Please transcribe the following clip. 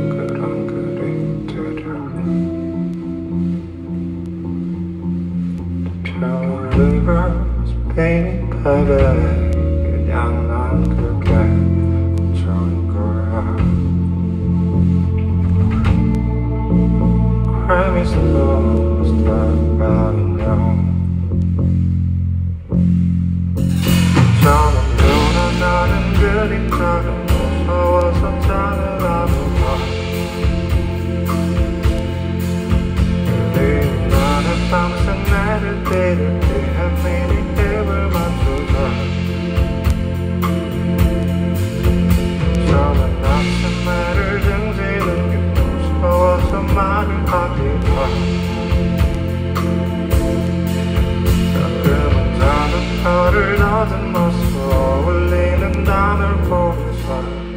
eyebrows painted by the light Your young arm could get controlling girl Crime is the lowest I've ever known So I'm I'm not in really I'm trying to 나를 하기만 가끔은 다른 별을 나든 모습 어울리는 단을 보고서